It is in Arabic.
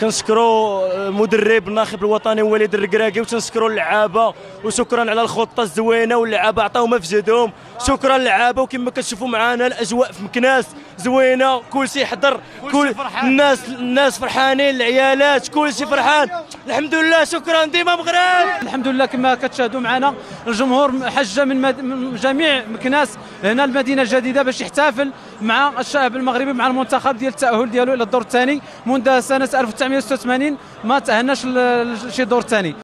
كنشكروا المدرب الناخب الوطني وليد الركراكي وتنشكروا اللعابة وشكرا على الخطة الزوينة واللعابة عطاو مجهودهم شكرا للعابه وكما كتشوفوا معنا الأجواء في مكناس زوينة كلشي حضر كل الناس الناس فرحانين العيالات كلشي فرحان. الحمد لله شكرا ديما مغرب. الحمد لله كما كتشاهدوا معنا الجمهور حج من, مد... من جميع مكناس هنا المدينة الجديدة باش يحتفل مع الشعب المغربي مع المنتخب ديال التأهل ديالو إلى الدور الثاني. منذ سنة 1986 ما تأهلناش لشي دور ثاني.